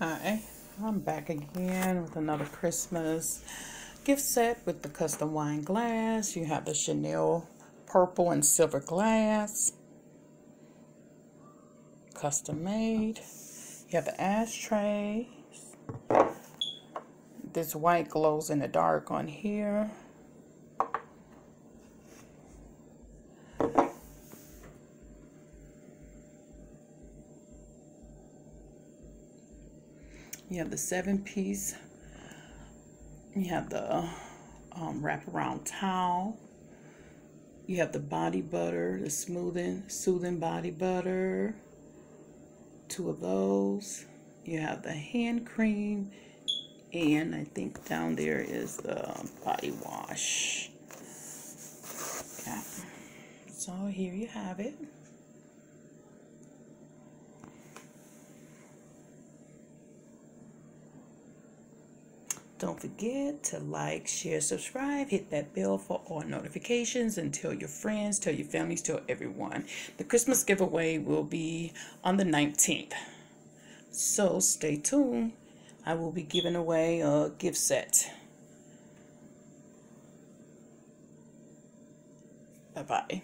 Hi, I'm back again with another Christmas gift set with the custom wine glass. You have the Chanel purple and silver glass, custom made. You have the ashtray. This white glows in the dark on here. You have the seven piece. You have the um, wraparound towel. You have the body butter, the smoothing, soothing body butter. Two of those. You have the hand cream. And I think down there is the body wash. Yeah. So here you have it. Don't forget to like, share, subscribe, hit that bell for all notifications, and tell your friends, tell your families, tell everyone. The Christmas giveaway will be on the 19th. So stay tuned. I will be giving away a gift set. Bye bye.